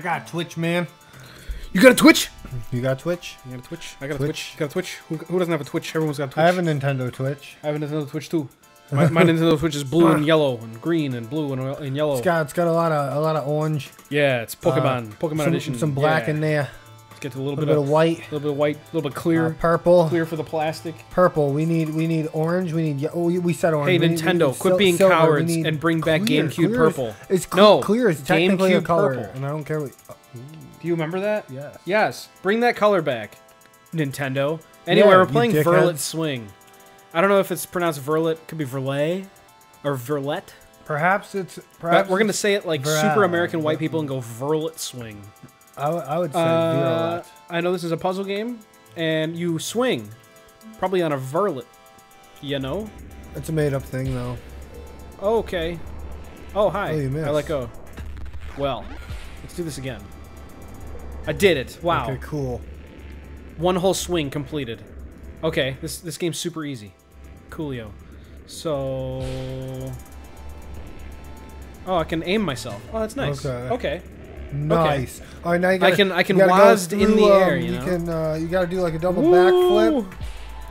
I got a Twitch, man. You got a Twitch? You got Twitch? You got a Twitch? I got a Twitch. Twitch. Got a Twitch. Who, who doesn't have a Twitch? Everyone's got a Twitch. I have a Nintendo Twitch. I have a Nintendo Twitch too. My, my Nintendo Twitch is blue and yellow and green and blue and, and yellow. It's got it's got a lot of a lot of orange. yeah, it's Pokemon. uh, Pokemon some, edition. Some black yeah. in there. Get a A little, little bit of white. a little bit of white, a little bit clear, uh, purple. clear for the plastic. Purple. We need we need orange. We need. Oh, we, we said orange. Hey We Nintendo, need quit being silver. Cowards and bring back. GameCube Clear is- purple. It's cl- No, clear is technically a color, purple. and I don't care what. Do you remember that? Yes. Yes. Bring that color back, Nintendo. Anyway, Yeah, we're playing. Verlet Swing. I don't know if it's pronounced Verlet. Could be Verlet or Verlet. Perhaps it's. But we're gonna say it like Ver- super American white people and go Verlet Swing. I, would- I would say Uh, Violet. I know this is a puzzle game, and you swing, probably on a Verlet. You know? It's a made up thing though. Okay. Oh hi. Oh, you missed. I let go. Well, let's do this again. I did it. Wow. Okay, cool. One whole swing completed. Okay, this this game's super easy. Coolio. So Oh, I can aim myself. Oh, that's nice. Okay. Okay. Nice. All right, now you gotta, can- I can gotta go in the through, air, um, you know? can uh, you gotta do like a double Woo! backflip.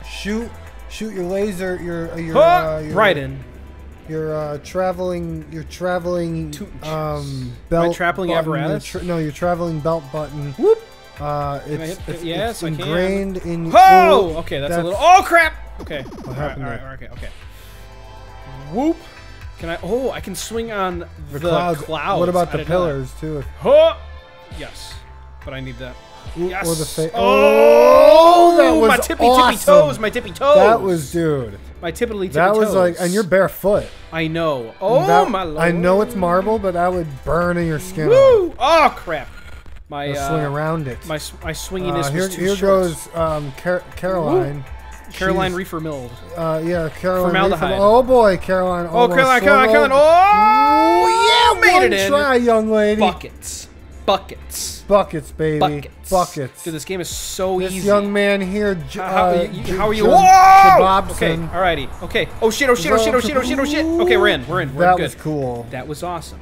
Shoot, shoot your laser. Your uh, your, Huh! uh, your right in. Your uh, traveling. Your traveling. Um, belt. traveling button, apparatus? tra- no, your traveling belt button. Whoop. Uh, I it's, it's, yes, it's I can. ingrained in. Oh, Ooh, okay, that's, a little. Oh crap. Okay. What happened All right, there? all right, okay, okay. Whoop. Can I? Oh, I can swing on the, The, clouds. clouds. What about I the pillars too? Huh. Yes, but I need that. Ooh, Yes. Or the fa- oh, that was my tippy awesome. tippy toes. My tippy toes. That was, dude. my tippy toes. That was toes. like, and you're barefoot. I know. Oh That- my lord. I know it's marble, but that would burn in your skin. Woo! Oh crap. My uh, swing around it. my my swinginess Uh, here was too here short. goes um, Car- Caroline. Caroline She's- Reefer Milled. Uh, yeah, Caroline. Formaldehyde. Reefer- Oh boy, Caroline. Oh, Caroline, Caroline, Caroline. Oh, yeah, made it in. try, young lady. Buckets. Buckets. Buckets, baby. Buckets. Buckets. Dude, this game is so this easy. This young man here. How, how, uh, you- how are you? John Whoa! Okay, alrighty. Okay. Oh shit, oh shit, oh shit, oh shit, oh shit, oh shit. Okay, we're in, we're in, we're That good. was cool. That was awesome.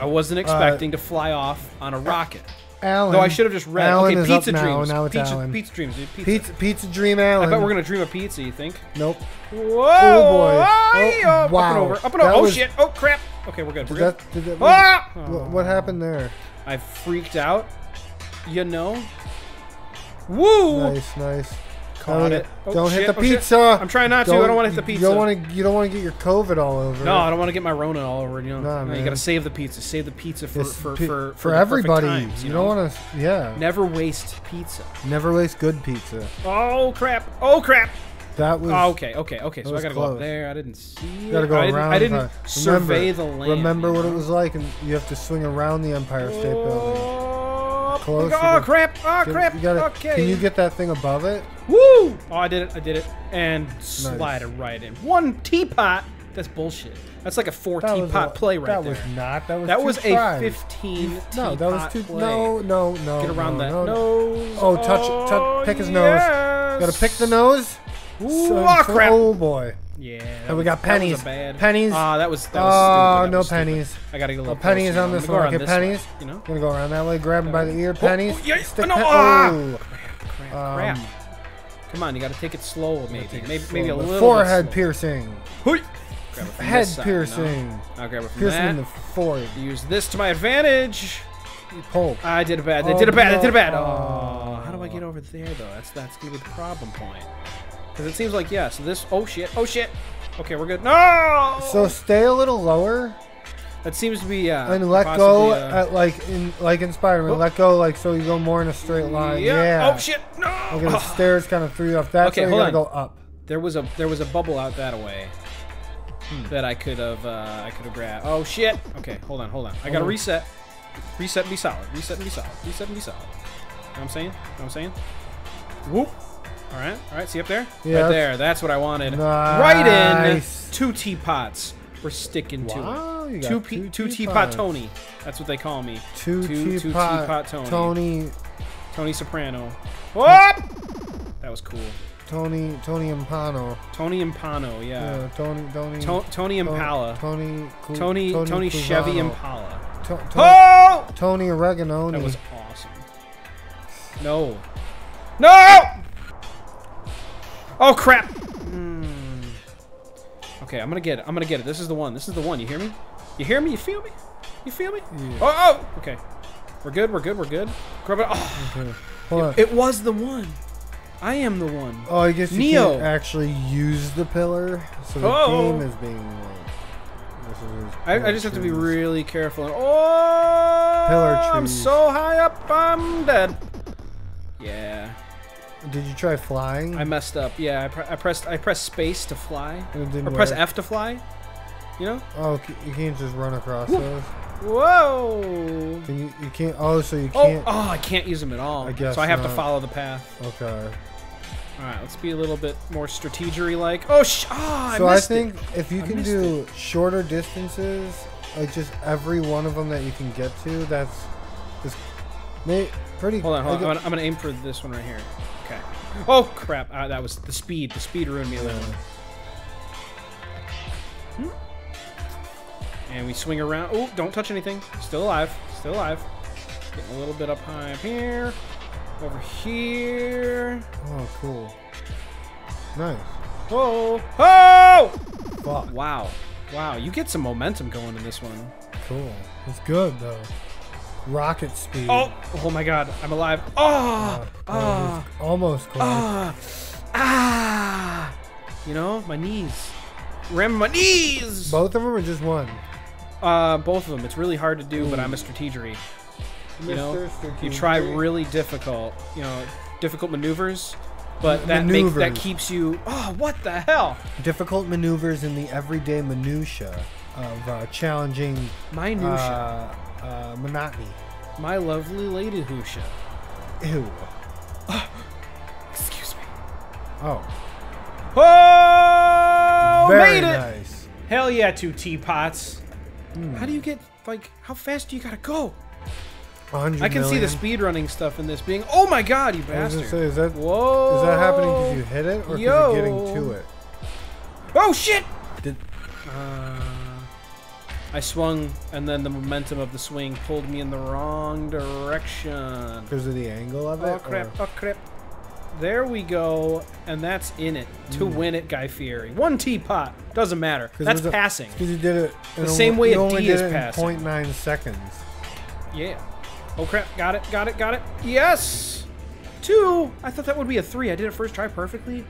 I wasn't expecting to fly off on a rocket. Alan. Though I should have just read. Alan okay, is up pizza now. dreams. Now it's pizza, Alan. pizza dreams, dude. Pizza. Pizza, pizza Dream Alan. I bet we're gonna dream a pizza. You think? Nope. Whoa! Oh, boy. Ay, Oh, Up and wow. over. Up and over. That Oh was- shit! Oh crap! Okay, we're good. We're Did good. that, did that, Ah! what, what happened there? I freaked out. You know. Woo! Nice, nice. Caught Don't- it. Oh, don't shit, hit the oh, shit. pizza. I'm trying not to. I don't want to hit the pizza. You don't want to. You don't want to get your COVID all over. No. I don't want to get my Rona all over. You know, Nah, No, you gotta save the pizza. Save the pizza for It's for, for, for everybody. times, you you don't want to. Yeah. Never waste pizza. Never waste good pizza. Oh crap! Oh crap! That was. Oh, okay, okay, okay. So I gotta go up there. I didn't see. Gotta go I didn't, around. I didn't survey remember, the land. Remember what it was like, and you have to swing around the Empire State Building. Oh. Oh, Close oh crap! Oh crap! you gotta- okay. Can you get that thing above it? Woo! Oh, I did it. I did it. And slide it right in. One teapot. That's bullshit. That's like a four That teapot a- play right that there. was not. That was. that two was tries. a 15 No, that was teapot too. play. No, no, no. Get around no, that no. nose. Oh, touch- touch- pick his oh, nose. Gotta pick the nose. Ooh, So- oh, crap. Oh boy. Yeah. And we got that was a pennies. Pennies. Ah, that was. That was Oh. That no was stupid. pennies. I gotta get a little Oh, pennies on this one. Okay, go around this pennies. way, You know. Gonna go around that way. Grab him by the ear. Pennies. oh, yeah, Stick no, pen- ah. oh. Crap. crap. Um, Come on, you gotta take it slow, maybe. It Maybe, slow. maybe a little. Forehead piercing. Hui. Grab it from Head this side, you know? piercing. I'll grab it from Piercing that. in the forehead. Use this to my advantage. Pull. I did a bad. I Oh, did a bad. I did a bad. Oh. Oh, how do I get over there though? That's that's gonna be the problem point. Because it seems like yeah. So this. Oh shit. Oh shit. Okay, we're good. No. So stay a little lower that seems to be yeah. and let go uh, at like in like in Spider-Man. Oh. Let go like so you go more in a straight line. Yeah. Oh shit. No. Like the stairs kind of threw you off. That's Okay, where you hold gotta on. go up. There was a there was a bubble out that way Hmm. that I could have uh, I could have grabbed. Oh shit. Okay, hold on, hold on. I gotta on. reset. Reset and be solid. Reset and be solid. Reset and be solid. You know what I'm saying? You know what I'm saying? Whoop. All right, all right. See up there? Yeah. Right there. That's what I wanted. Right in. Two teapots. We're sticking Wow, to you it. Two, two pe- two teapot. Tony. That's what they call me. Two, Two- two teapot, Tony. Tony, Tony Soprano. Whoop! That was cool. Tony, Tony Impano. Tony Impano. Yeah, Yeah. Tony, Tony, To- Tony Tony- Impala. Tony, Cu- Tony Tony, Chevy Impala. To- to- Oh! Tony Oreganoni. That was awesome. No. No! Oh crap! Hmm. Okay, I'm gonna get it. I'm gonna get it. This is the one. This is the one. You hear me? You hear me? You feel me? You feel me? Yeah. Oh, oh! Okay. We're good. We're good. We're good. Grab it. Oh, Okay. Hold on. it was the one. I am the one. oh, I guess you Neo. can't actually use the pillar, so the Oh. game is being like. This is his I, I pillar just have to be really careful. Oh! Pillar I'm so high up. I'm dead. Yeah. Did you try flying? I messed up. Yeah, I, pre I pressed I pressed space to fly, it or press? F to fly. You know? Oh, you can't just run across those. Whoa! Can you? You can't. Oh, so you Oh, can't. oh, I can't use them at all. I guess so I have to follow the path. Okay. All right, let's be a little bit more strategery like. Oh, sh oh, so I I think it. if you I can do shorter distances, like just every one of them that you can get to, that's may, pretty. Hold on, hold on. I I'm gonna, I'm gonna aim for this one right here. Oh crap! Uh, that was the speed. The speed ruined me on that one. And we swing around. Oh, don't touch anything. Still alive. Still alive. Getting a little bit up high up here. Over here. Oh, cool. Nice. Whoa. Oh! Fuck. Wow. Wow. You get some momentum going in this one. Cool. It's good though. Rocket speed. Oh! Oh my god. I'm alive. Oh! Uh, Ah! it's almost close. Ah! Ah! You know, my knees. Ram my knees! Both of them or just one? Uh, both of them. It's really hard to do, but I'm a strategery. You know, Mr. you try really difficult, you know, difficult maneuvers, but that makes that keeps you. Oh, what the hell? difficult maneuvers in the everyday minutia of uh, challenging Minutia. uh, uh, monotony. my lovely lady Husha. Ew. Excuse me. Oh, Oh, very made it! nice. Hell yeah, two teapots. Hmm. How do you get like? How fast do you gotta go? 100 I can see the million. speedrunning stuff in this being. Oh my god, you I was gonna bastard! say, is that is Whoa! that happening because you hit it or because you're getting to it? Oh shit! Did Uh, I swung, and then the momentum of the swing pulled me in the wrong direction. because of the angle of oh, it? Oh crap! Oh crap! There we go, and that's in it to hmm. win it, Guy Fieri. One teapot doesn't matter. That's passing. Because you did it in The same way a D is passing. 0.9 seconds. Yeah. Oh crap! Got it! Got it! Got it! Yes. Two. I thought that would be a three. I did it first try perfectly.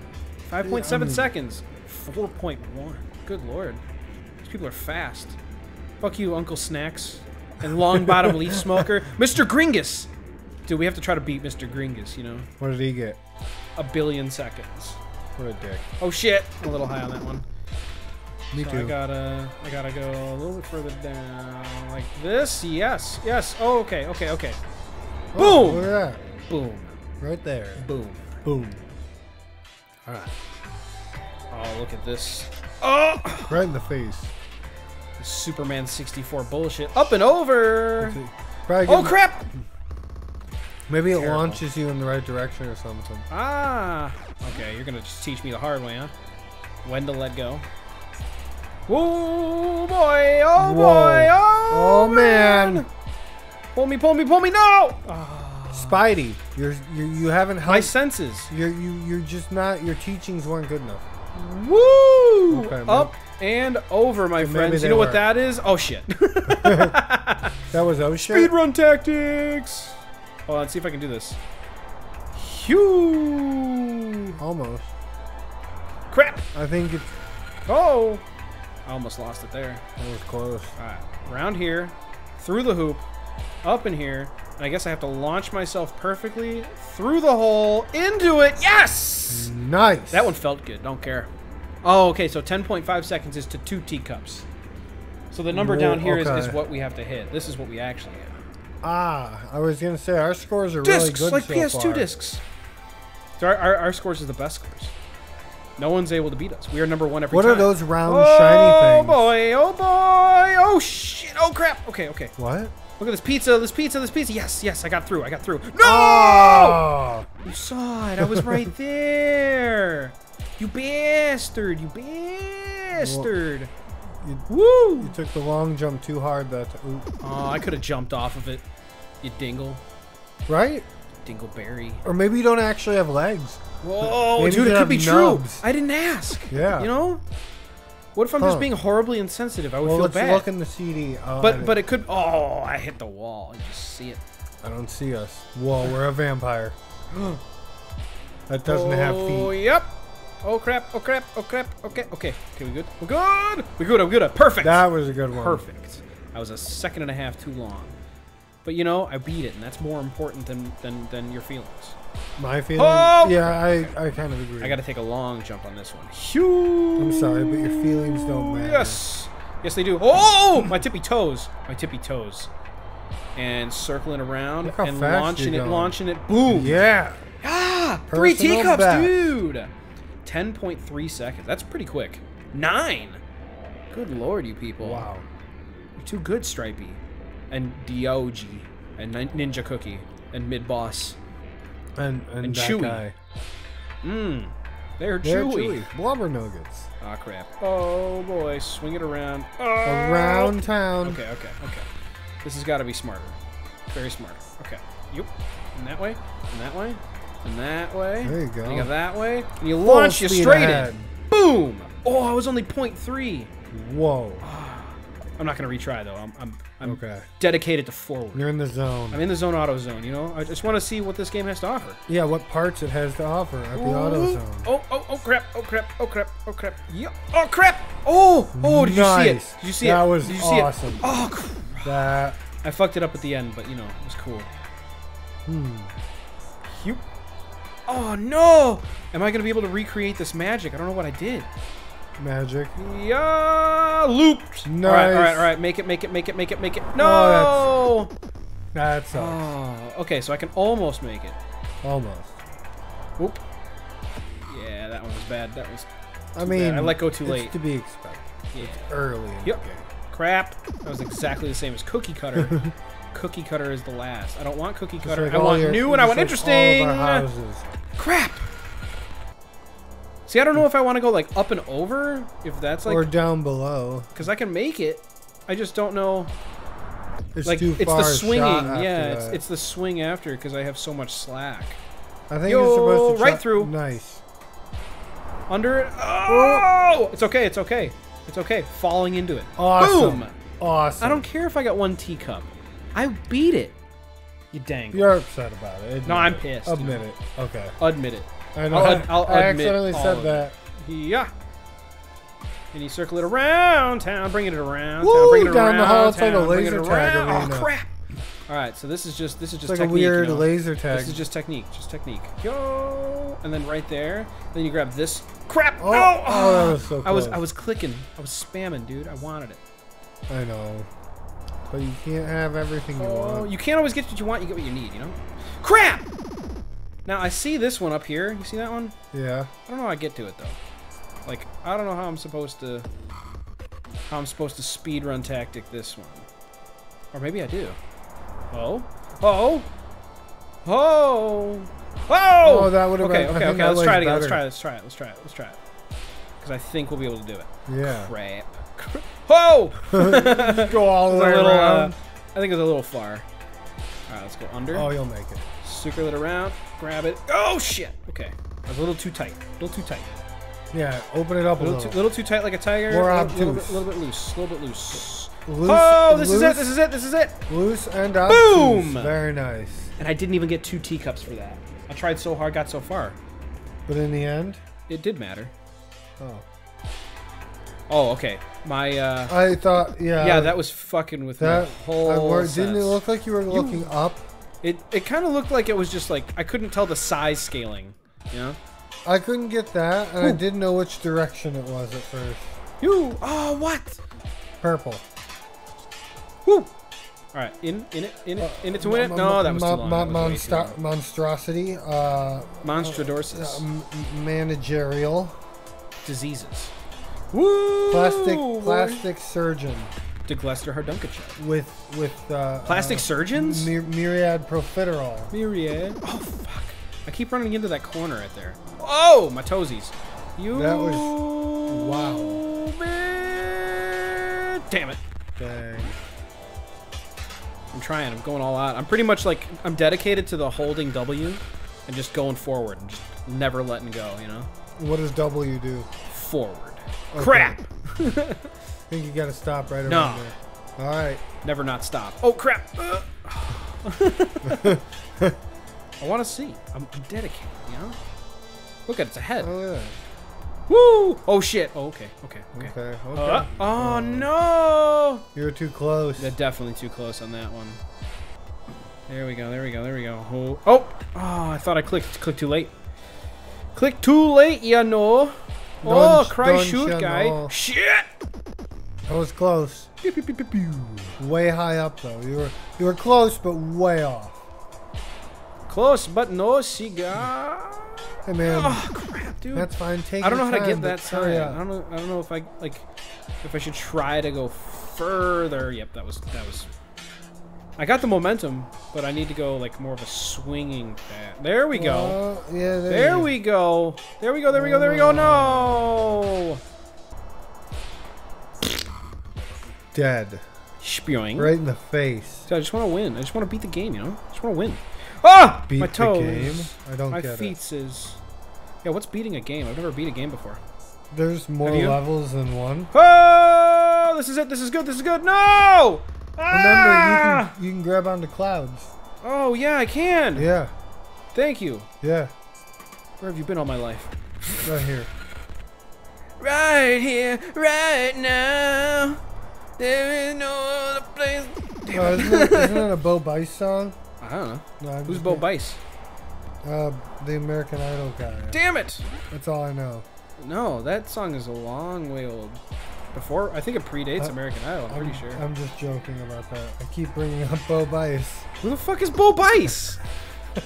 Five point seven mean- seconds. Four point one. Good lord. These people are fast. Fuck you, Uncle Snacks. And long bottom leaf smoker. Mr. Gringus! Dude, we have to try to beat Mr. Gringus, you know? What did he get? A billion seconds. What a dick. Oh shit! I'm a little high on that one. Me So I gotta I gotta go a little bit further down. Like this? Yes. Yes. Oh, okay, okay, okay. Oh, Boom! look at Boom. Right there. Boom. Boom. All right. Oh, look at this. Oh! Right in the face. Superman 64 bullshit. Up and over! Oh crap! Maybe it Terrible. launches you in the right direction or something. Ah! Okay, you're gonna just teach me the hard way, huh? When to let go. Oh boy! Oh Whoa. boy! Oh, Oh, man. Pull me! Pull me! Pull me! No! Ah, Spidey, you're, you you haven't my senses. You're you you're just not. Your teachings weren't good enough. Woo! Okay, man. Up and over, my maybe friends. You know what that is? Oh shit! That was oh shit. Speedrun tactics. Hold on, let's see if I can do this. Phew! Almost. Crap! I think it, Oh! I almost lost it there. it was close. Alright, around here, through the hoop, up in here, and I guess I have to launch myself perfectly through the hole, into it. Yes! Nice. That one felt good, don't care. Oh, okay, so 10.5 seconds is to two teacups. So the number Whoa, down here is, is okay. what we have to hit. This is what we actually have. Ah, I was gonna say our scores are really good. discs, good like so PS2 far. discs. So our, our, our scores is the best scores. No one's able to beat us. We are number one every What time. What are those round oh, shiny things? Oh boy! Oh boy! Oh shit! Oh crap! Okay, okay. What? Look at this pizza! This pizza! This pizza! Yes, yes! I got through! I got through! No! Oh! You saw it! I was right there! You bastard! You bastard! you, Woo! you took the long jump too hard that ooh. Oh, I could have jumped off of it. You dingle. right? Dingleberry. Or maybe you don't actually have legs. Whoa, Maybe dude, it could have be true. I didn't ask. Yeah. You know? What if I'm Huh. just being horribly insensitive? I would well, feel let's bad. look in the CD. Oh, but but it could. Oh, I hit the wall. I just see it. I don't see us. Whoa, we're a vampire. that doesn't have Oh, feet. yep. Oh crap! Oh crap! Oh crap! Okay, okay, okay. We good? We're good. We're good. I'm good. Perfect. That was a good one. Perfect. I was a second and a half too long. But you know, I beat it, and that's more important than than, than your feelings. My feelings? Oh! Yeah, I, I kind of agree. I got to take a long jump on this one. Huge. I'm sorry, but your feelings don't matter. Yes. Yes, they do. Oh, my tippy toes. My tippy toes. And circling around and launching it, launching it. Boom. Yeah. Ah, three teacups, dude. 10.3 seconds. That's pretty quick. Nine. Good lord, you people. Wow. You're too good, Stripey. And Diogi. And Ninja Cookie. And Mid Boss. And and, And that Chewy. Mmm. They're They're chewy. chewy. Blubber nuggets. Ah, crap. Oh, boy. Swing it around. Oh. Around town. Okay, okay, okay. This has got to be smarter. Very smart. Okay. Yep. And that way. And that way. And that way. There you go. And you go that way. And you Full launch you straight ahead. in. Boom! Oh, I was only 0.3. Whoa. I'm not going to retry, though. I'm, I'm, I'm Okay. dedicated to forward. You're in the zone. I'm in the zone auto zone, you know? I just want to see what this game has to offer. yeah, what parts it has to offer at the auto zone. Oh, oh, oh, crap. Oh, crap. Oh, crap. Oh, crap. Yep. Oh, crap. Oh, oh, did you see it? Did you see That it? was did you see awesome. It? Oh, crap. That. I fucked it up at the end, but, you know, it was cool. Hmm. Yup. Oh no! Am I gonna be able to recreate this magic? I don't know what I did. Magic. Yeah, looped. Nice. All right, all right, all right. Make it, make it, make it, make it, make it. Oh, no. That sucks. Oh, okay. So I can almost make it. Almost. Oop. Yeah, that one was bad. That was I mean, bad. I let go too it's late. to be expected. yeah. Early in Yep. the game. Crap. That was exactly the same as cookie cutter. cookie cutter is the last. I don't want cookie Just cutter. like I want your- new and I want like interesting. All of our houses. Crap. See, I don't know if I want to go like up and over. If that's like or down below. because I can make it. I just don't know. It's like too far. it's the swinging. Yeah, it's, it's the swing after because I have so much slack. I think Yo, you're supposed to right through. Nice. Under it. Oh! oh, it's okay. It's okay. It's okay. Falling into it. Awesome. Boom. Awesome. I don't care if I got one teacup. I beat it. You dang. You're upset about it. Admit No, I'm it. pissed. Admit it. Okay. Admit it. I know. I'll I, ad- I'll I admit accidentally said of that. Yeah. And you circle it around town, bringing it around Woo, town, bringing it down around the hall, it's like a town, bringing laser it tag around. arena. Oh crap! All right, so this is just this is It's just like a technique. you weird know? laser tag. This is just technique, just technique. Yo, and then right there, then you grab this. Crap! Oh, Oh, oh, that was oh. so I was. I was clicking, I was spamming, dude. I wanted it. I know. But you can't have everything you Oh, want. you can't always get what you want. You get what you need. You know. Crap! Now I see this one up here. You see that one? Yeah. I don't know how I get to it though. Like I don't know how I'm supposed to how I'm supposed to speed run tactic this one. Or maybe I do. Oh. Oh. Oh. Oh. Oh, that would've okay, been- I Okay, okay, let's try it again. Let's try it. Let's try it. Let's try it. Let's try it. Cuz I think we'll be able to do it. Yeah. Crap. Oh! Go all the way little, uh, around. I think it's a little far. All right, let's go under. oh, you'll make it. Circle it around. Grab it. Oh shit. Okay. That was a little too tight. A little too tight. Yeah. Open it up a A little, little. too, little too tight like a tiger. More a little, little, obtuse. bit, little bit loose. A little bit loose. Loose, oh, this is it. loose, This is it. This is it. Loose and up. Boom! Very nice. And I didn't even get two teacups for that. I tried so hard, got so far. But in the end, It did matter. oh, Oh, okay. My uh, I thought, yeah, yeah, that was fucking with that. my whole. I wor- didn't it look like you were looking up? It it kind of looked like it was just like I couldn't tell the size scaling. You know. I couldn't get that, and I didn't know which direction it was at first. You. Oh, what? Purple. Woo. All right, in in it in it in it to win it. No, that was too long. That was too long. monstrosity. Uh, Monstradorsis. um, managerial. Diseases. Woo! Plastic. boy. Plastic surgeon. DeGlester Hardunkachev. With with uh, Plastic uh, surgeons? my- myriad profiterol. Myriad. Oh fuck! I keep running into that corner right there. Oh, my toesies. You. That was- wow. Man. Damn it. Dang. I'm trying. I'm going all out. I'm pretty much like I'm dedicated to the holding W and just going forward and just never letting go. You know, What does W do? forward. Okay. Crap. I think you gotta stop right No. around there. All right. Never not stop. Oh crap. Uh. I want to see. I'm, I'm dedicated. You know. Look at it, it's a head. Oh yeah. Woo! Oh shit. Oh okay. Okay. Okay. Okay. Okay. Uh, oh no! You're too close. They're definitely too close on that one. There we go, there we go, there we go. Oh, oh, oh I thought I clicked clicked too late. Click too late, ya know. Oh, cry shoot guy. know. Shit! That was close. Pew, pew, pew. Way high up though. You were you were close, but way off. Close, but no cigar. Hey man, Oh crap, dude. that's fine. Take I don't know your how to get that up. I don't know. I don't know if I like if I should try to go further. Yep, that was that was. I got the momentum, but I need to go like more of a swinging path. There we go. Well, yeah. There, There we go. There we go. There we go. There we go. No. Dead. Spewing. Right in the face. So I just want to win. I just want to beat the game. You know. I just want to win. Ah! Beat my the toes. game? I don't my get feet it. is. Yeah. What's beating a game? I've never beat a game before. There's more levels than one. Oh! This is it. This is good. This is good. No! Remember, you Ah! can you can grab onto clouds. Oh yeah, I can. Yeah. Thank you. Yeah. Where have you been all my life? Right here. Right here, right now. There is no other place. Oh, isn't, it, isn't it a Bo Bice song? I don't know. No, I'm Who's Bo Bice? Uh, the American Idol guy. Damn it! That's all I know. No, that song is a long way old. Before, I think it predates Uh, American Idol. I'm pretty sure. I'm just joking about that. I keep bringing up Bo Bice. Who the fuck is Bo Bice?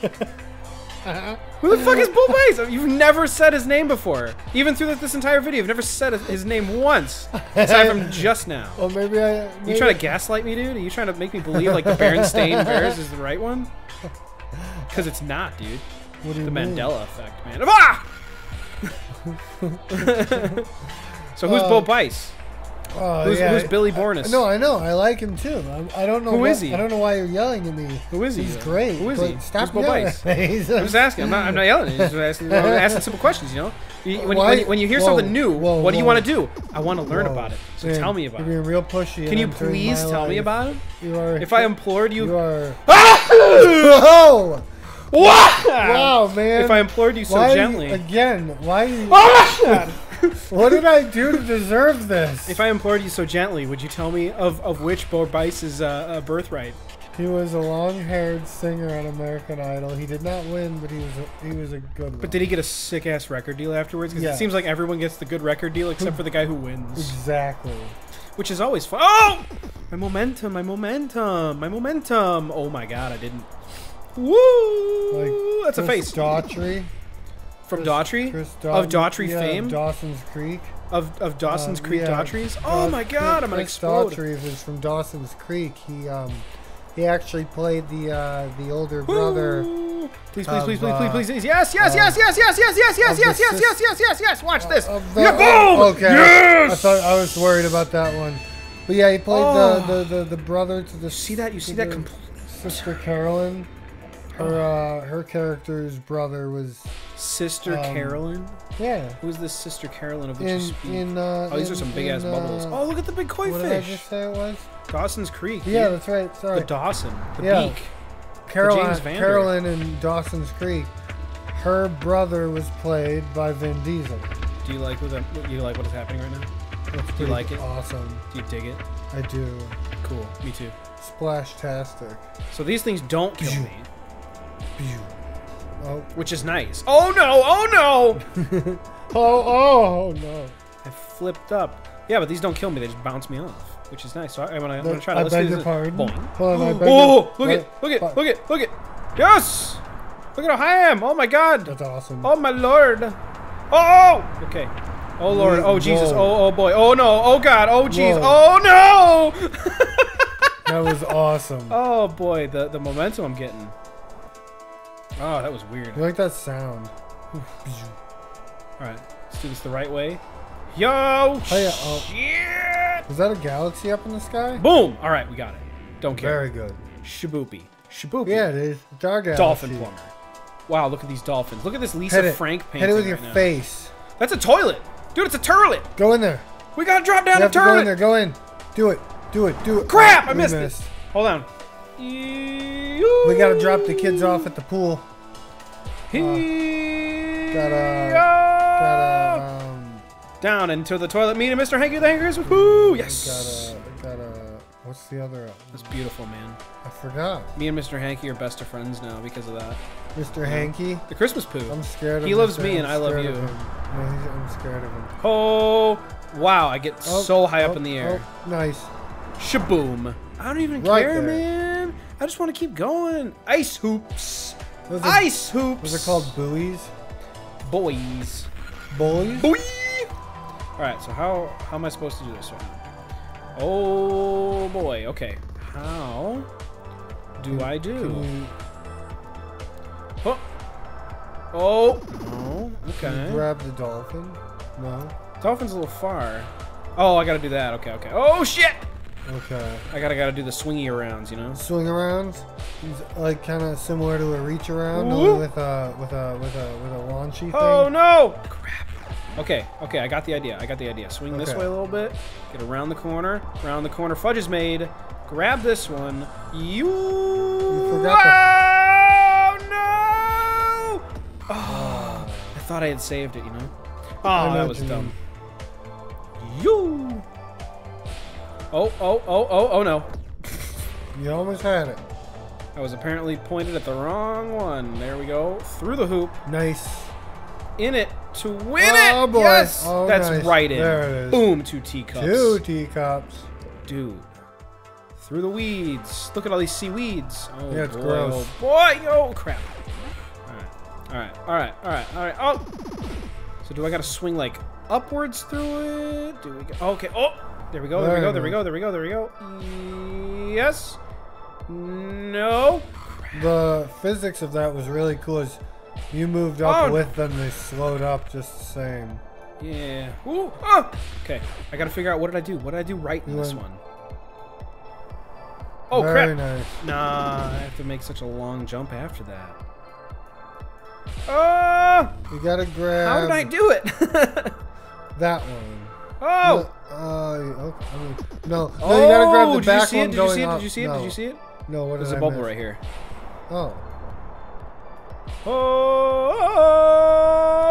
Who the fuck is Bo Bice? You've never said his name before. Even through this entire video, you've never said his name once. Aside from just now. Well, maybe I. Maybe, You trying to gaslight me, dude? Are you trying to make me believe like the Berenstain Bears is the right one? Because it's not, dude. What do you The mean? Mandela effect, man. Ah! so who's Bo Uh, Bice? Oh, Who's, yeah. who's Billy Bornis? No, I know. I like him too. I, I don't know. Who why, is he? I don't know why you're yelling at me. Who is he? He's great. Who is he? Stop Who's yelling Bice? at me. He's I'm just asking. I'm not. I'm not yelling. I'm just asking, I'm asking simple questions. You know, You- when, when, you- when you hear whoa, something new, whoa, what do you whoa. want to do? I want to learn about it. So Man, tell me about You're it. being real pushy. Can you please my tell me about it? You are. If I implored you, You are. Ah! Oh! What? Wow, man. If I implored you so why gently. again? Why? Are you- Ah! what did I do to deserve this? If I implored you so gently, would you tell me of, of which Bo Bice's uh, uh, birthright? he was a long-haired singer on American Idol. He did not win, but he was a, he was a good one. But did he get a sick ass record deal afterwards? Because Yeah. it seems like everyone gets the good record deal except for the guy who wins, exactly. which is always fun. Oh, my momentum, my momentum, my momentum. Oh my god, I didn't. Woo! Like That's a Chris face Daughtry. From Chris- Daughtry Chris of Daughtry yeah, fame Dawson's Creek. of of Dawson's Um, Creek yeah, Daughtries. Oh my god, I'm gonna explode. Daughtry is from Dawson's Creek. He um he actually played the uh the older Woo! brother. Please, please, of, please, please, uh, please, please, yes, yes, uh, yes, yes, yes, yes, yes, yes, of yes, yes, yes, yes, yes, yes. Watch this. Of the, Yeah, boom! okay. Yes! I thought I was worried about that one. But yeah, he played Oh. the, the, the, the brother to the See that? You see that? Complete sister Carolyn. Her uh her character's brother was sister Um, Carolyn. yeah. Who's this sister Carolyn of which you In speak? in uh oh, these are some big ass in, bubbles. uh, Oh, look at the big koi what did I just say it was? Dawson's Creek. Yeah, dude. that's right. Sorry. the Dawson, the Yeah. beak. James Carolyn in Dawson's Creek. Her brother was played by Vin Diesel. Do you like what the, what- you like what is happening right now? That's you like it? Awesome. Do you dig it? I do. Cool. Me too. Splash-tastic. So these things don't kill me. Oh, which is nice. Oh no! Oh no! Oh, oh, oh, no. I flipped up. Yeah, but these don't kill me. They just bounce me off, which is nice. So I, I'm gonna, I'm gonna try to. I let's beg do your pardon. Boing. Hold on, I beg Oh, your- look at, look at, look at, look at. Yes! Look at how high I am. Oh my god. That's awesome. Oh my lord. Oh! oh! Okay. Oh lord. Oh Jesus. Whoa. Oh oh boy. Oh no. Oh god. Oh jeez. Oh no! That was awesome. oh boy. The the momentum I'm getting. Oh, that was weird. You like that sound? All right. Let's do this the right way. Yo! yeah, uh, oh. Shit! Is that a galaxy up in the sky? Boom! All right, we got it. Don't care. Very good. Shaboopy. Shaboopy. Yeah, it is. It's our galaxy. Dolphin plumber. Wow, look at these dolphins. Look at this Lisa Hit. Frank painting. Hit it with your now. face. That's a toilet. Dude, it's a turlet. Go in there. We gotta drop You down have the to go in there. Go in. Do it. Do it. Do it. Crap, Oh, I we missed it. Hold on. We gotta drop the kids off at the pool. He- uh, gotta- Gotta. Uh, um, down into the toilet. Me and Mr. Hanky the Hankers. Woo! Yes. gotta. Gotta. What's the other? Uh, That's beautiful, man. I forgot. Me and Mr. Hanky are best of friends now because of that. Mr. Hanky. The Christmas poo. I'm scared of He loves me and I'm I love you. No, I'm scared of him. Oh, wow! I get Oh, so high up oh, in the oh, air. oh, nice. Shaboom! I don't even Right care, there. man. I just want to keep going. Ice hoops. Those are, Ice hoops. those are called buoys. boys. Bullies? Boy. All right. So how how am I supposed to do this right now? Oh boy. Okay. How do I do? You, Oh. Oh. Oh. can you Okay. grab the dolphin? No. Dolphin's a little far. Oh, I gotta do that. Okay. Okay. Oh shit! Okay. I gotta gotta do the swingy arounds. You know. Swing around, It's like kind of similar to a reach around, only with a with a with a with a launchy oh, thing. Oh no! Crap. Okay, okay, I got the idea. I got the idea. Swing this way a little bit. Get around the corner. Around the corner. Fudge is made. Grab this one. You. You forgot oh no! Oh, I thought I had saved it. You know. Oh, I ah, that was dumb. You. Oh, oh, oh, oh, oh no! You almost had it. I was apparently pointed at the wrong one. There we go. Through the hoop. Nice. in it to win it. Oh, boy. Yes, Oh, that's nice. right in. There it is. Boom, two teacups. Two teacups. Dude, through the weeds. Look at all these seaweeds. Oh Yeah, it's boy, oh, gross. oh boy, oh crap. All right, all right, all right, all right, all right. Oh, so do I gotta swing like upwards through it? Do we? Go, okay. Oh, there we go. There, we go. There we go. There we go. There we go. Yes. No. The physics of that was really cool. As you moved up Oh. with them, they slowed up just the same. Yeah. Ooh. Oh. Okay. I gotta figure out what did I do. What did I do right in You this went- one? Oh Very crap! nice. Nah, I have to make such a long jump after that. Oh! You gotta grab How did I do it? that one. Oh! No, uh, okay, I mean, no, no, oh! you gotta grab the did you back see it? Did you see it? Did you see it? Did you see it? No, what There's a I bubble miss? right here. Oh,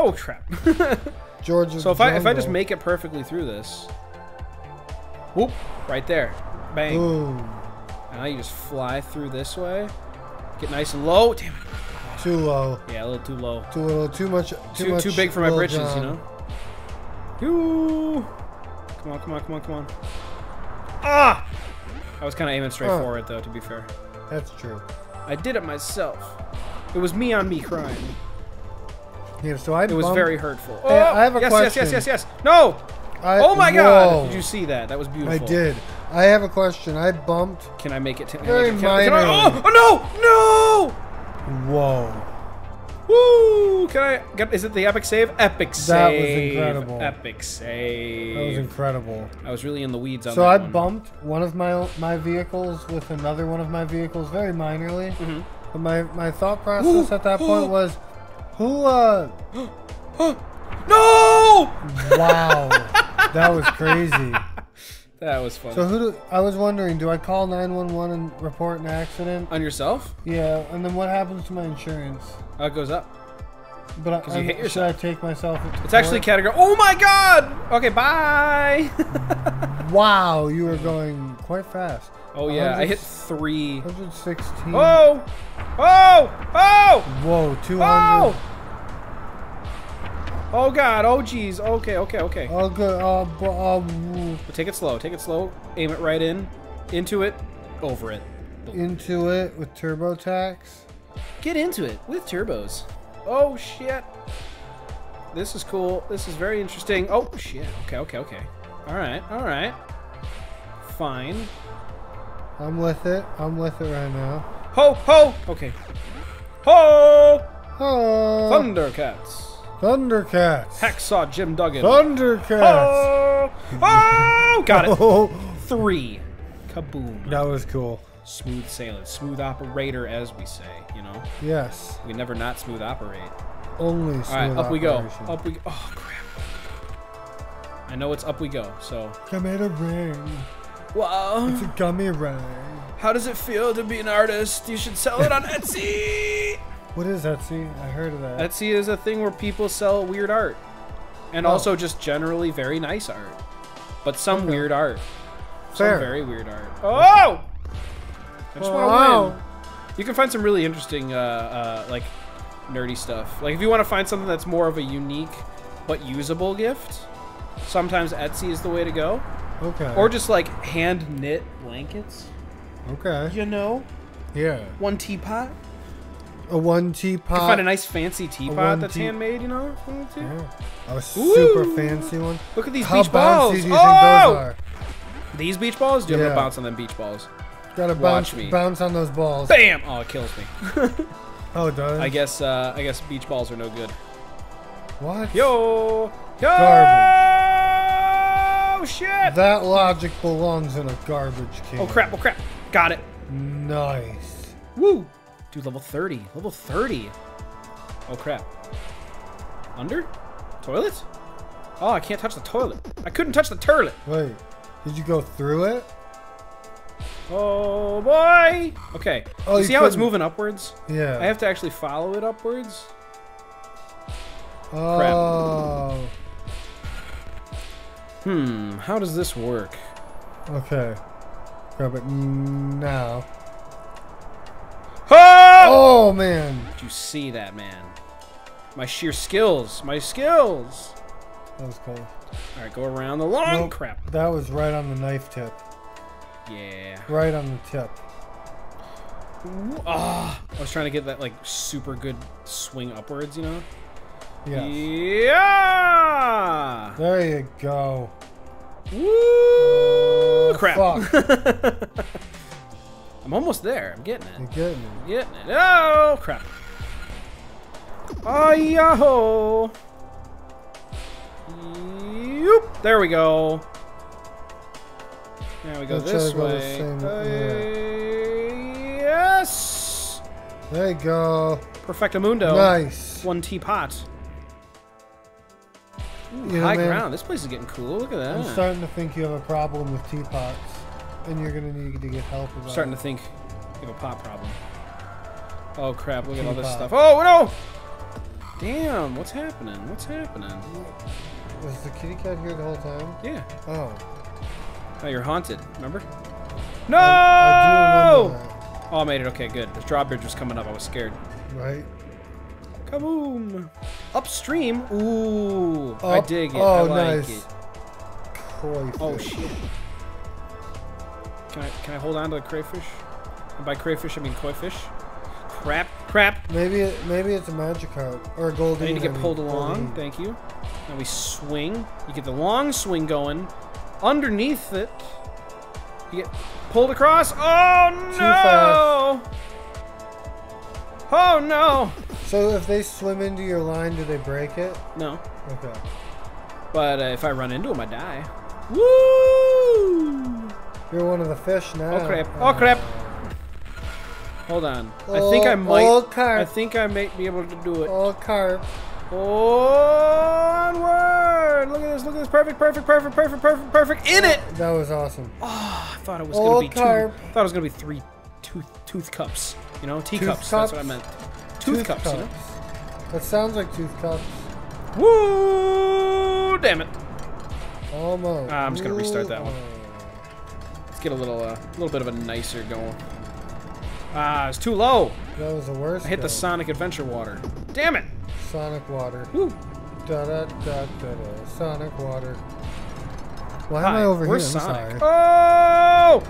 Oh! Crap. Georgia. so if I if I just Jungle. make it perfectly through this, whoop, right there, bang. Boom. And now you just fly through this way. Get nice and low. Damn it. Too low. Yeah, a little too low. Too little. Too much. Too, Too much. too big for my britches, Jon. you know. Come on, come on, come on, come on. Ah! I was kind of aiming straight Oh. forward, though. To be fair, That's true. I did it myself. It was me on me crying. Yeah. So I. It was bumped- very hurtful. Hey, I have a yes, question. yes, yes, yes, yes. Yes. No! I, oh my whoa. God! Did you see that? That was beautiful. I did. I have a question. I bumped. Can I make it? Can I Very make it? I, can I, minor. oh, oh Whoa. no! No! Woo! Can I get? Is it the epic save? Epic save. That was incredible. Epic save. That was incredible. I was really in the weeds on So that I one. bumped one of my my vehicles with another one of my vehicles very minorly. Mhm. But my, my thought process Ooh. at that point was, who uh No! wow. that was crazy. That was fun. So who do I was wondering, do I call 911 and report an accident? on yourself? Yeah, and then what happens to my insurance? Oh, it goes up. But I, you hit should I take myself It's actually category. Oh my god! Okay, bye. Wow, you were going quite fast. oh yeah, I hit 100 three. 116. Oh! Oh! Oh! Whoa, 200. Oh! Oh god! Oh jeez! Okay, okay, okay. Oh, good. Oh, oh. But take it slow. Take it slow. Aim it right in, into it, over it. into it with turbo tax. Get into it with turbos. Oh shit! This is cool. This is very interesting. Oh shit! Okay, okay, okay. All right, all right. Fine. I'm with it. I'm with it right now. Ho ho. Okay. Ho! Ho. Thundercats. Thundercats. Hacksaw Jim Duggan. Thundercats. Oh! Oh! Got it. Oh, Three. Kaboom. that was cool. Smooth sailing. Smooth operator, as we say, you know? Yes. We never not smooth operate. Only smooth All right, up we go. Up we go. Oh, crap. I know it's up we go, so. Come at a ring. Wow. It's a gummy ring. How does it feel to be an artist? You should sell it on Etsy. What is Etsy? I heard of that. Etsy is a thing where people sell weird art. And Oh. also just generally very nice art. But some Okay. weird art. Fair. Some very weird art. Oh! I just want to Wow. win. You can find some really interesting, uh, uh, like, nerdy stuff. Like, if you want to find something that's more of a unique but usable gift, sometimes Etsy is the way to go. Okay. Or just, like, hand knit blankets. okay. You know? Yeah. One teapot. A one teapot. You can find a nice fancy teapot that's handmade, you know? if you want to. Yeah. A super Ooh. fancy one. Look at these How beach balls. bouncy do you oh! think those are? These beach balls? Do you Yeah. gonna bounce on them beach balls. Gotta Watch bounce, me. bounce on those balls. Bam! Oh, it kills me. Oh, it does? I guess uh, I guess beach balls are no good. What? Yo! Yo! Oh shit! That logic belongs in a garbage can. Oh crap! Oh crap! Got it. Nice. Woo! Dude, level 30. Level 30. Oh crap. Under? Toilet? Oh, I can't touch the toilet. I couldn't touch the toilet. Wait. Did you go through it? Oh boy! Okay. Oh, you see how it's moving upwards? Yeah. I have to actually follow it upwards. Oh. Hmm, how does this work? Okay. Grab it now. Oh! Oh man. Did you see that, man? My sheer skills. My skills. That was cool. All right, go around the long Nope. crap. That was right on the knife tip. Yeah. Right on the tip. Ah, I was trying to get that like super good swing upwards, you know? Yeah. Yeah. There you go. Woo! Oh, crap. I'm almost there. I'm getting You're it. getting it. Getting it. Oh crap. Oh yahoo! Yoop. There we go. There we go Let's this try to go the way. same- Uh, yes. There you go. Perfectamundo. Nice. One teapot. Ooh, You know, high man, ground. This place is getting cool. Look at that. I'm starting to think you have a problem with teapots, and you're gonna need to get help about starting it. to think you have a pot problem. Oh crap, look at all this Teapot. stuff. Oh no! Damn, what's happening? What's happening? Was the kitty cat here the whole time? Yeah. Oh. Oh, you're haunted, remember? No! I, I remember Oh, I made it. Okay, good. The drawbridge was coming up. I was scared. Right? Kaboom! Upstream? Ooh. I dig it. Oh, I like nice. it. Oh, shit. Can I, can I hold on to the crayfish? And by crayfish, I mean koi fish. Crap. Crap. Maybe it, maybe it's a Magikarp or a Goldeen. need to get mean, pulled along. Goldeen. Thank you. Now we swing. You get the long swing going. Underneath it, you get pulled across. Oh no! Oh no! So if they swim into your line, do they break it? No. Okay. But uh, if I run into them, I die. Woo! You're one of the fish now. Oh, crap. Oh, crap. Hold on. I think I Oh, might. oh, carp. I think I might be able to do it. Oh, carp. Onward! Look at this! Look at this! Perfect! Perfect! Perfect! Perfect! Perfect! Perfect! In it! That was awesome. Oh, I thought it was Oh, gonna be carp. two. Thought it was gonna be three tooth tooth cups. You know, teacups. That's what I meant. Tooth, cups. You know. That sounds like tooth cups. Woo! Damn it! Almost. Ah, I'm just gonna restart that one. Ooh. Let's get a little, uh, little bit of a nicer going. Ah, it's too low. That was the worst. I hit the. Sonic Adventure water. Damn it! Sonic water. Woo! Da da da da da. Sonic water. Why am I over where's here? Sonic? I'm Oh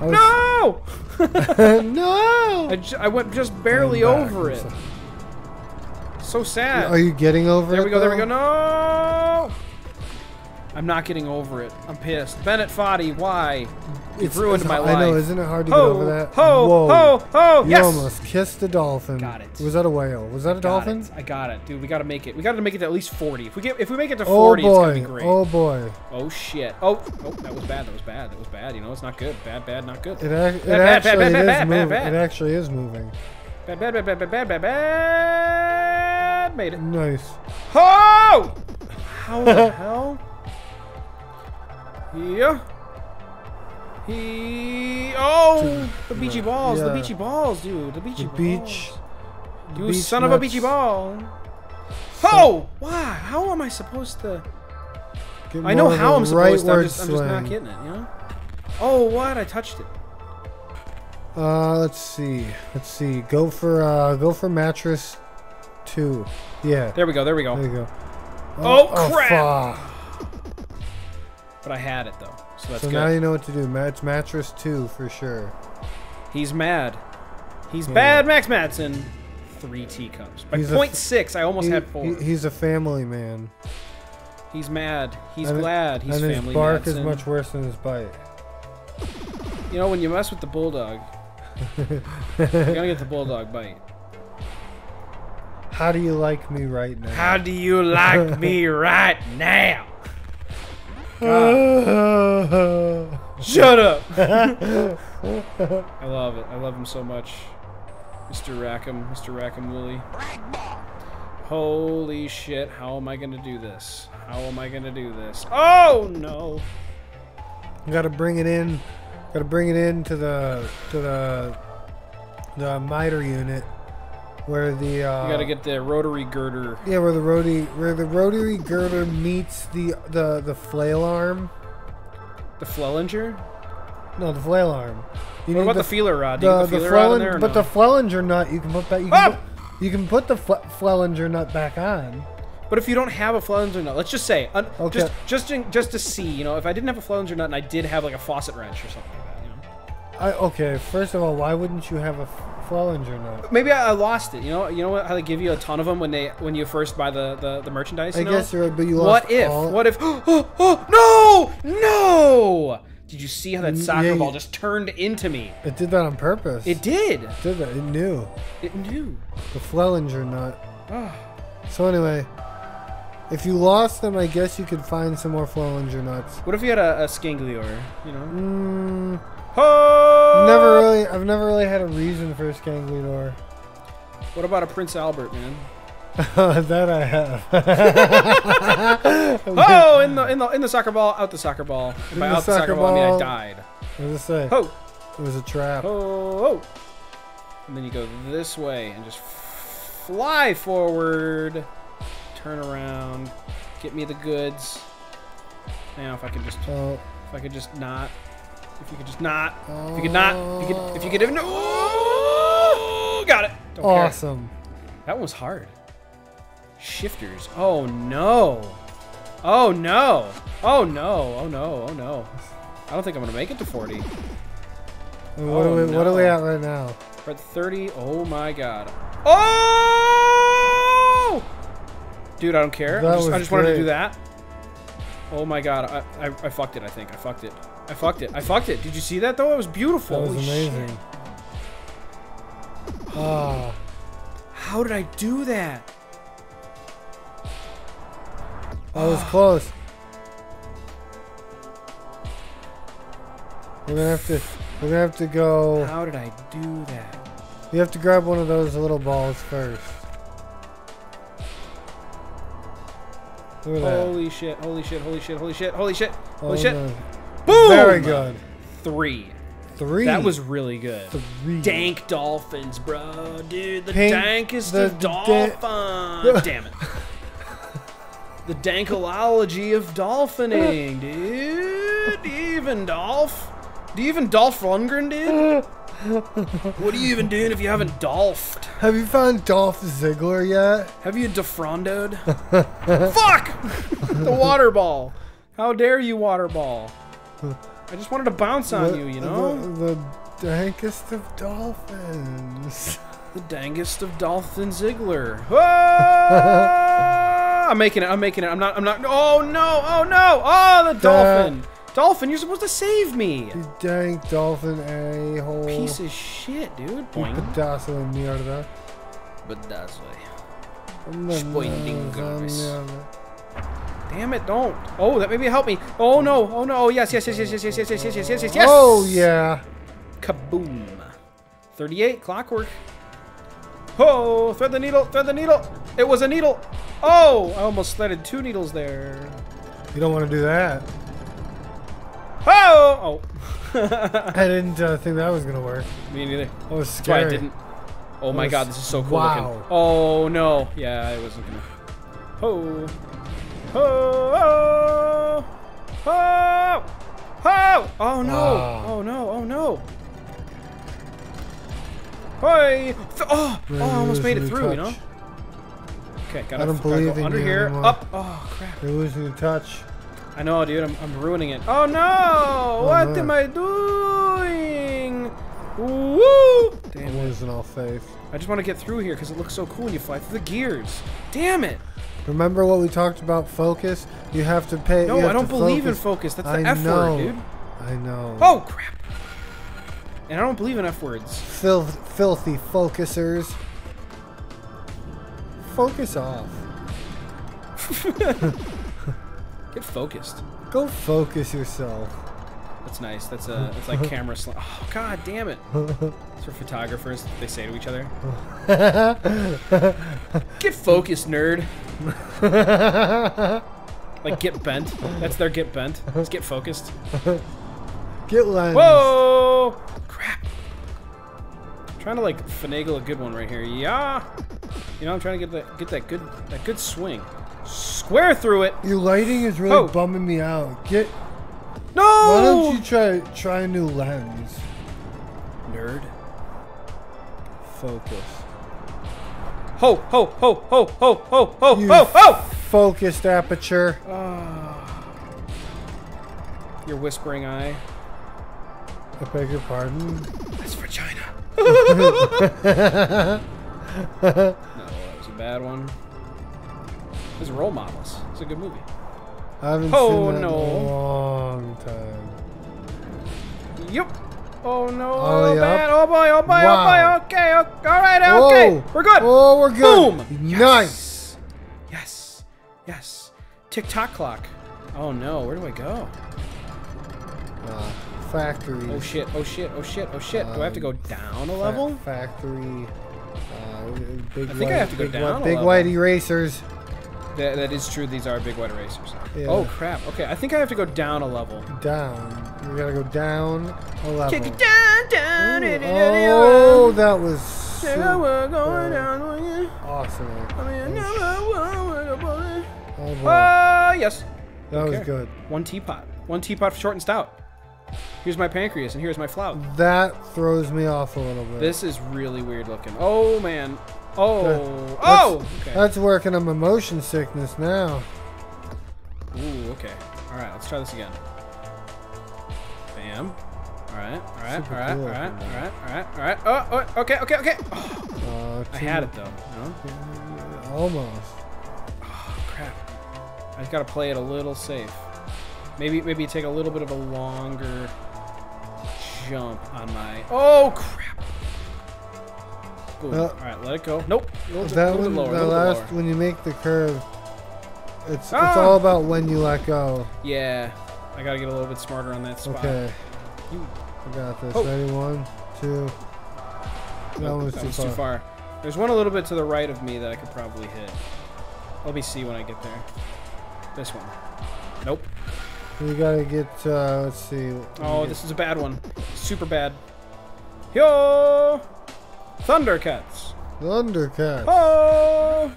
no! no. I, I went just barely over it. So sad. Are you getting over there it? we go. There we go. No! I'm not getting over it. I'm pissed. Bennett Foddy, why? You've It's- ruined it's- my I life. I know, isn't it hard to get over that? ho, Whoa. ho, ho! You yes! almost kissed a dolphin. Got it. Was that a whale? Was that a dolphin? it. I got it, dude. We gotta make it. We gotta make it to at least 40. If we get, if we make it to Oh 40, it's gonna be boy. great. Oh boy. Oh shit. Oh, oh, that was bad. That was bad. That was bad. You know, it's not good. Bad, bad, not good. It, ac- it bad, bad, actually bad, bad, is moving. It actually is moving. Bad, bad, bad, bad, bad, bad, bad, bad. Made it. Nice. Oh! How the hell? Yeah. He. Oh! The beachy balls. The beachy balls, dude. The beachy The balls. beach. You beach son of a beachy ball. Oh! Why? How am I supposed to? Get I know how I'm supposed to. I'm just, I'm just not getting it, you know? Oh, what? I touched it. Uh, let's see. Let's see. Go for uh, go for mattress two. Yeah. There we go. There we go. There you go. Oh, crap. fuck. But I had it though, so that's So good. now you know what to do. Match mattress two for sure. He's mad. He's Yeah. bad, Max Matson. Three teacups. By He's point six, I almost He- had four. he- he's a family man. he's mad. He's and glad. He's and his family bark Madsen. is much worse than his bite. You know, when you mess with the bulldog, you're gonna get the bulldog bite. How do you like me right now? How do you like me right now? Shut up. I love it. I love him so much. Mr. Rackham, Mr. Rackham Willie. Holy shit, how am I gonna do this? How am I gonna do this? Oh no! Gotta bring it in. Gotta bring it in to the to the the miter unit where the uh, You gotta get the rotary girder. yeah where the rotary where the rotary girder meets the the the flail arm. The Flellinger? No, the flail arm. You What about the, feeler rod? Do you the, get the the feeler rod in Flellen- but no? the Flellinger nut you can put back. You can, Ah! put, you can put the Fle- Flellinger nut back on. But if you don't have a Flellinger nut, let's just say, un- Okay. just just in, just to see, you know, if I didn't have a Flellinger nut and I did have like a faucet wrench or something like that, you I, okay, first of all, why wouldn't you have a Flellinger nut? maybe I, I lost it. You know, you know what? How they give you a ton of them when they when you first buy the the, the merchandise. I know? guess you're right, but you lost What if? all- What if? Oh, oh, no! No! Did you see how that soccer yeah, ball just turned into me? It did that on purpose. It did. It did that. It knew. It knew. The Flellinger nut. Ah. So anyway, if you lost them, I guess you could find some more Flellinger nuts. What if you had a, a? You know. Mm, Oh! never really. I've never really had a reason for a Scanglidor. What about a Prince Albert, man? Oh, that I have. Oh, in the in the in the soccer ball, out the soccer ball. And In by the out the soccer soccer ball, I mean I died. What did I say? Oh, It was a trap. oh, oh. And then you go this way and just fly forward, turn around, get me the goods. Now, if I could just, Oh, if I could just not, if you could just not, if you could not, if you could, if you could even, oh, got it. Don't care. awesome. That one was hard. Shifters. Oh no. Oh no. Oh no. Oh no. Oh no. I don't think I'm gonna make it to 40. And what, Oh, are we, what are we at right now? We're at 30. Oh my god. Oh! Dude, I don't care. I That just, I just wanted to do that. Oh my god. I, I, I fucked it, I think. I fucked it. I fucked it. I fucked it. Did you see that though? It was beautiful. That was Holy amazing. Ah, How did I do that? that was close. We're gonna have to. We're gonna have to go. How did I do that? You have to grab one of those little balls first. Look at that. Holy shit, holy shit, holy shit, holy shit, holy shit, holy Oh, shit. no. Boom! Very good. Three. Three. That was really good. three. Dank dolphins, bro. Dude, the Pink- dankest the- of the da- dolphins. Damn it. The dankolology of dolphining, dude. Even Dolph. Do you even Dolph Lundgren, dude? What are you even doing if you haven't dolphed? Have you found Dolph Ziggler yet? Have you defrondoed? Fuck! The water ball. How dare you, water ball? I just wanted to bounce on The- you, you know? The, the dankest of dolphins. The dangest of Dolphin Ziggler. Ah! I'm making it. I'm making it. I'm not. I'm not. Oh no! Oh no! Oh, the dolphin. Dolphin, you're supposed to save me. You dang dolphin a-hole. Piece of shit, dude. Boing. pedazo de mierda. Way. Spoindingus. Damn it! Don't. Oh, that maybe help me. Oh no! Oh no! Oh yes! Yes! Yes! Yes! Yes! Yes! Yes! Yes! Yes! Yes! Yes! Yes! Oh yeah. Kaboom! 38 clockwork. Oh, thread the needle, thread the needle. It was a needle. Oh, I almost threaded two needles there. You don't want to do that. Oh! Oh. I didn't uh, think that was gonna work. Oh, me neither. I was That's why I didn't. Oh my was- god, this is so cool wow. looking. Oh no. Yeah, I wasn't gonna. Ho. Ho. Ho. Oh! Ho. Oh no. Wow. Oh no. Oh no. Hey. Oh, oh, I almost made it through, you know? Okay, gotta, I don't gotta go under here. anymore. Up. Oh crap. You're losing your touch. I know, dude. I'm, I'm ruining it. Oh no! Oh, what no. am I doing? Woo! Damn I'm losing all faith. I just want to get through here because it looks so cool when you fly through the gears. Damn it! Remember what we talked about? Focus. You have to pay. No, I don't believe in focus. focus. That's the I F know. word, dude. I know. Oh crap! And I don't believe in F words. Filth, filthy focusers. Focus off. Get focused. Go focus yourself. That's nice. That's a. It's like camera slam. Oh god damn it! It's for photographers. They say to each other. Get focused, nerd. Like get bent. That's their get bent. Let's get focused. Get lens. Whoa! Crap. I'm trying to like finagle a good one right here. Yeah. You know, I'm trying to get that get that good that good swing. Square through it. Your lighting is really Oh. bumming me out. Get. No. Why don't you try try a new lens? nerd? Focus. Ho ho ho ho ho ho ho You ho ho. Focused aperture. Ah. Your whispering eye. I beg your pardon. That's for China. no, that was a bad one. This is Role Models. It's a good movie. I haven't Oh, seen that in no. a long time. Yep. Oh no. Ollie Oh, bad. up. Oh boy. Oh boy. Wow. Oh boy. Okay. okay. All right. Okay. Whoa. We're good. Oh, we're good. Boom. Nice. Yes. Yes. Yes. Tick tock clock. Oh no. Where do I go? Uh, factory. Oh shit. Oh shit. Oh shit. Oh shit. Do I have to go Um, down a Fa- level? factory. Uh, big I think I have to go down white, big white erasers. That, that is true. These are big white erasers. Yeah. Oh crap. Okay. I think I have to go down a level. Down. You gotta go down a level. Kick it down, down. Ooh, oh, that was Yeah, super we're going down. awesome. I mean, oh, boy. Ah, yes. that was good. One teapot. One teapot for short and stout. Here's my pancreas, and here's my flout. That throws me off a little bit. This is really weird looking. Oh man. Oh. That- oh. Okay. That's working on my motion sickness now. Ooh. Okay. All right. Let's try this again. Bam. All right. All right. Super all right. Cool all right. All right. All right. All right. Oh. oh okay. Okay. Okay. Oh, Uh, I had it though. No. Almost. Oh crap. I just gotta play it a little safe. Maybe maybe take a little bit of a longer jump on my. Oh crap. Boom. Well- All right, let it go. Nope. That one, lower. bit last lower. when you make the curve, it's it's Ah! all about when you let go. Yeah. I gotta get a little bit smarter on that spot. Okay, You- I got this. Oh. Ready? One, two. That Nope, one was, that too, was far. too far. There's one a little bit to the right of me that I could probably hit. Let me see when I get there. This one. Nope. You gotta get. Uh, let's see. Oh, this is a bad one. Super bad. Yo! Thundercats. Thundercats. Oh!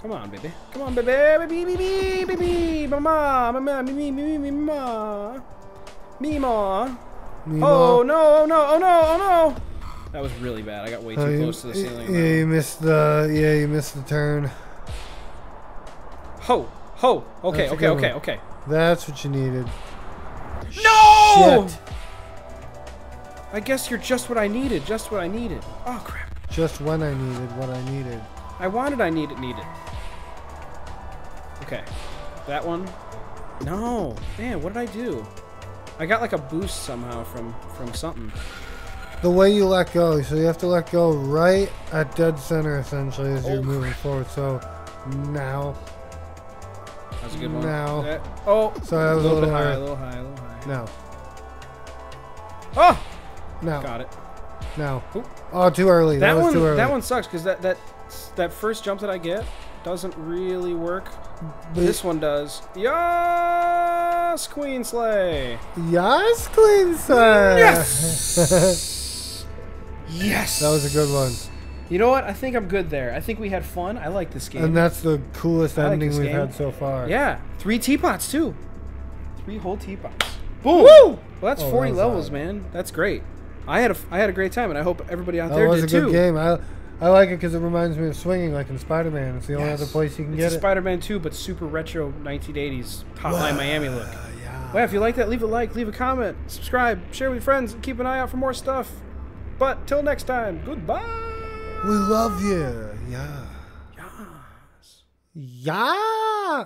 Come on, baby. Come on, baby. Baby, baby, baby. Mama, mama, me, me, me, me, mama. Mima. Nemo. Oh, no, oh, no, oh, no, oh, no. That was really bad. I got way too Oh, you- close to the ceiling. Yeah, you missed the. Yeah, you missed the turn. Ho, ho. Okay, That's okay, okay, one. okay. That's what you needed. No! Shit. I guess you're just what I needed. Just what I needed. Oh, crap. Just when I needed what I needed. I wanted I needed needed. Okay. That one. No. Man, what did I do? I got like a boost somehow from from something. The way you let go, so you have to let go right at dead center essentially as you're Oh, moving forward. So now, That's a good one. No. That- oh. So that was a little, bit little high, higher. a little high, a little high. now, Oh, now, got it. No. Oop. Oh, too early. That, That, was one, too early. that one sucks because that that that first jump that I get doesn't really work. But- This one does. Yes, Queen Slay. Yes, Queen Sir. Yes. yes. that was a good one. You know what? I think I'm good there. I think we had fun. I like this game. And that's the coolest I ending this we've game. had so far. yeah, three teapots too. Three whole teapots. Boom. Woo! Well, that's Oh, 40 that levels, hard. man. That's great. I had a I had a great time, and I hope everybody out That there was did a good too. game. I I like it because it reminds me of swinging, like in Spider-Man. It's the only other place you can It's get it. Spider-Man 2, but super retro 1980s Hotline Miami look. Yeah. Well, if you like that, leave a like, leave a comment, subscribe, share with your friends, and keep an eye out for more stuff. But till next time, goodbye. We love you. Yeah. Yes. Yeah.